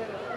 get it.